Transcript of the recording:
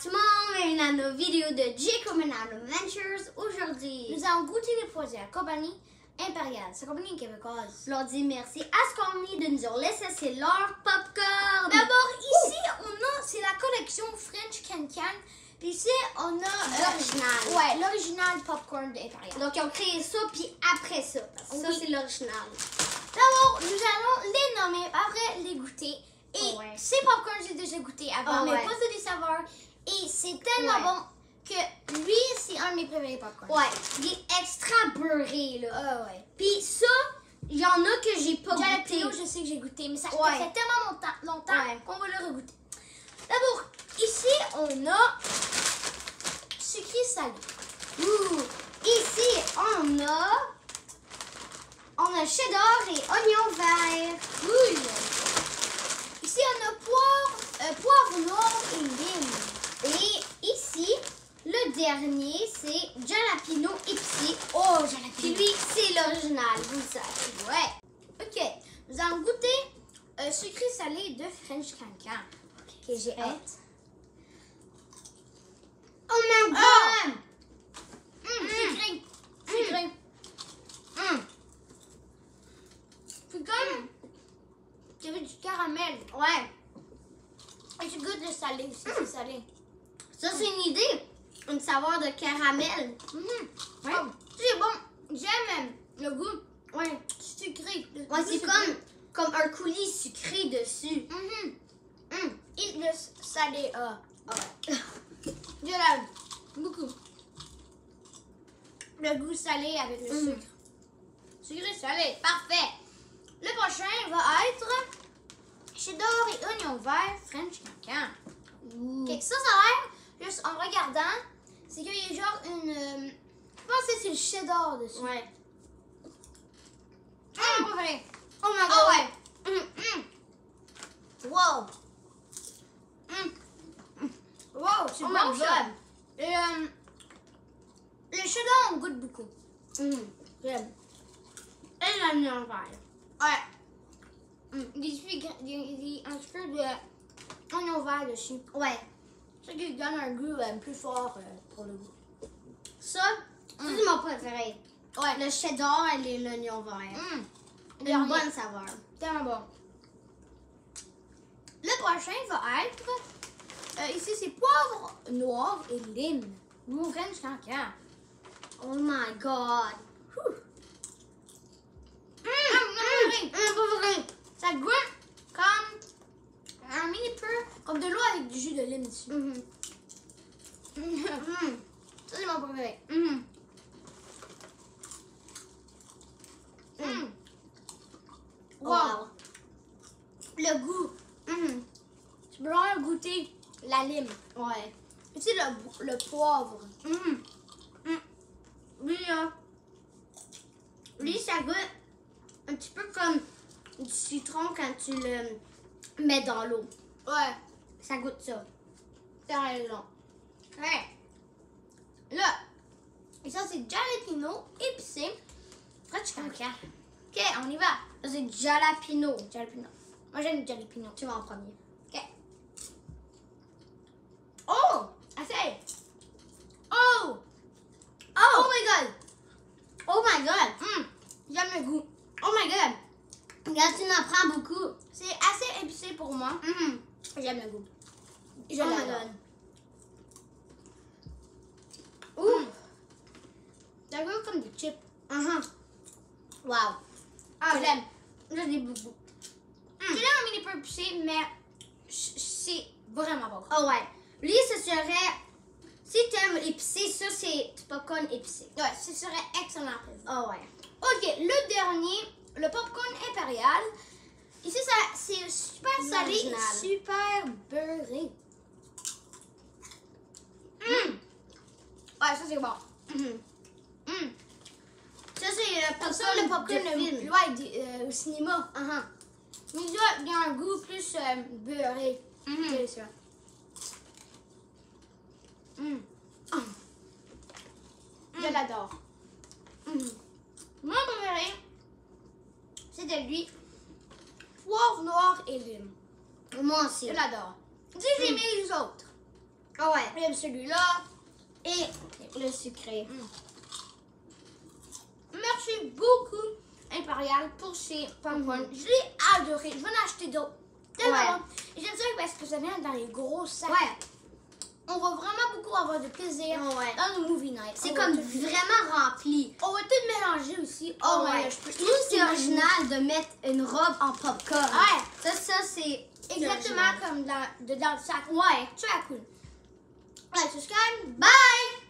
tout le monde, bienvenue à nos vidéos de Jacob Adventures. Aujourd'hui, Nous allons goûter les produits à la compagnie impériale. C'est la compagnie québécoise. leur dis merci à Scormy de nous avoir laissé leur popcorn. D'abord, ici, on a, c'est la collection French Can Can. Puis ici, on a... euh, L'original. Ouais, l'original popcorn de impérial. Donc, ils ont créé ça, puis après ça. Que ça, Oui. c'est l'original. D'abord, nous allons les nommer, après les goûter. Et Ouais. ces popcorns, j'ai déjà goûté avant, Ah mais ouais. pas de des saveurs. Et c'est tellement Ouais. bon que lui, c'est un de mes préférés popcorn. Ouais, il est extra beurré, là. Ah ouais. Puis ça, il y en a que j'ai pas goûté. Jalapeno, je sais que j'ai goûté, mais ça Ouais. fait tellement longtemps, longtemps Ouais. qu'on va le regoûter. D'abord, ici, on a sucré salé. Ouh. Ici, on a... On a cheddar et oignon vert. Cool. Ici, on a poivre, euh, poivre noir et lime. Et ici, le dernier, c'est jalapeno épicé. Oh, lui, c'est l'original, vous le savez. Ouais. Ok, nous allons goûter euh, sucré salé de French Cancan. Ok, j'ai hâte. Oh my god! Ah! Hum, Mm. sucré. Sucré. Mm. C'est comme... Tu avais du caramel. Ouais, Et tu goûtes le salé aussi, c'est salé. Ça c'est une idée. Une saveur de caramel. Mhm. Ouais. Oh, c'est bon. J'aime le goût Ouais, sucré. Le ouais c'est comme, comme un coulis sucré dessus. Mhm. Mm. Et le salé. Ah, Ouais. je l'aime beaucoup. Le goût salé avec le Mhm. sucre. Sucré salé, parfait. Le prochain va être cheddar et oignon vert French cancan. Ouh. Ok, ça, ça a l'air, juste en regardant, c'est qu'il y a genre une. euh, je pense que c'est le cheddar dessus. Ouais. Hum, préféré. Oh my god. Ah ouais. Mm. Hum. Wow. Hum. Wow, c'est Oh bon ça. Et, euh, le cheddar, on goûte beaucoup. J'aime. Et l'oignon vert. Ouais. Hum. Il y a- un peu de oignon vert dessus. Ouais. Ce qui donne un goût euh, plus fort euh, pour le goût. Ça, ça, c'est mon préféré. Ouais. Le cheddar et l'oignon vert. Hum. Une Dernier. bonne saveur. Tellement bon. Le prochain va être. euh, ici, c'est poivre noir et lime. Mon French cancan. Oh my god. Hum, hum, hum. Mm, pas vrai. Ça goûte comme un mini peu comme de l'eau avec du jus de lime dessus. Mhm. Mm. Ça, c'est mon préféré. Mhm. Hum. Wow. Wow. Le goût. Mhm. Tu peux vraiment goûter la lime. Ouais. Tu sais, le, le poivre. Mhm. Lui, là. Lui, ça goûte un petit peu comme du citron quand tu le mets dans l'eau. Ouais, Ça goûte ça. t'as raison. Ouais. Là, et ça, c'est jalapeno épicé. French cancan. Ok, on y va. Ça, c'est jalapeno. Jalapeno. Moi, j'aime jalapeno. Tu vas en premier. Ok. Oh! Assez! Oh! Oh my god! Oh my god. Hum, J'aime le goût. Oh my god. Regarde, tu en prends beaucoup. C'est assez épicé pour moi. Mhm. J'aime le goût. Je Oh l'adore. Ouh! Ça goûte comme des chips. Mhm. Wow. Ah, Je j'aime. J'en ai beaucoup. C'est là un mini peu épicé, mais c'est vraiment bon. Oh ouais. Lui, ce serait. Si t'aimes épicé, ça, c'est du popcorn épicé. Ouais, ce serait excellent. Oh ouais. Ok, le dernier, le popcorn impérial. Ici, ça, c'est super salé, L'original. super beurré. Hum! Ouais, ça c'est bon. Mhm. Hum! Ça, c'est le Comme ça, le popcorn de le- film. ouais, des- euh, au cinéma. Mhm. Mais là, il y a un goût plus euh, beurré. Mhm. C'est ça. Hum. Je l'adore. Mhm. Mon préféré, c'est de lui. Poivre noir et lime. Moi aussi. Je l'adore. J'ai aimé les autres. Ah ouais. J'aime celui-là. Et le sucré. Merci beaucoup, Impérial, pour ces pommes Je l'ai adoré. Je vais en acheter d'autres. Ouais. J'aime ça parce que ça vient dans les gros sacs. Ouais. On va vraiment beaucoup avoir de plaisir Ouais. dans nos movie nights. C'est va comme vraiment rempli. On va tout mélanger aussi. Oh Oh, ouais. ouais. Je peux Je trouve que c'est original de mettre une robe en popcorn. Ouais. Ça, ça, c'est Exactement original. comme dans, de- dans le sac. Ouais. Tu as cool. Ouais, subscribe. Bye!